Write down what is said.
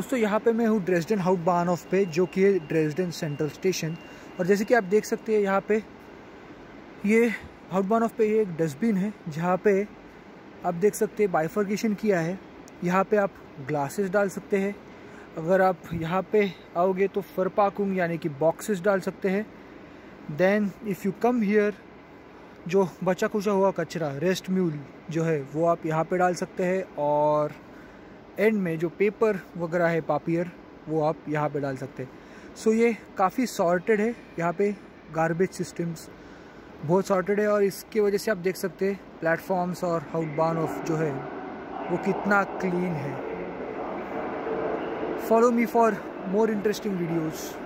दोस्तों, यहाँ पे मैं हूँ ड्रेसडन हाउट बान ऑफ़ पे जो कि है ड्रेसडन सेंट्रल स्टेशन और जैसे कि आप देख सकते हैं, यहाँ पे ये हाउट बान ऑफ़ पे ये एक डस्टबिन है, जहाँ पे आप देख सकते हैं बाइफर्केशन किया है। यहाँ पे आप ग्लासेस डाल सकते हैं। अगर आप यहाँ पे आओगे तो फरपाकुंग यानी कि बॉक्सेस डाल सकते हैं। Then if you come here जो बचा कुचा हुआ कचरा रेस्ट म्यूल जो है, वो आप यहाँ पे डाल सकते हैं। और एंड में जो पेपर वगैरह है पापियर वो आप यहाँ पे डाल सकते हैं। सो ये काफ़ी सॉर्टेड है, यहाँ पे गार्बेज सिस्टम्स बहुत सॉर्टेड है और इसके वजह से आप देख सकते हैं प्लेटफॉर्म्स और हाउट बान ऑफ़ जो है, वो कितना क्लीन है। Follow me for more interesting videos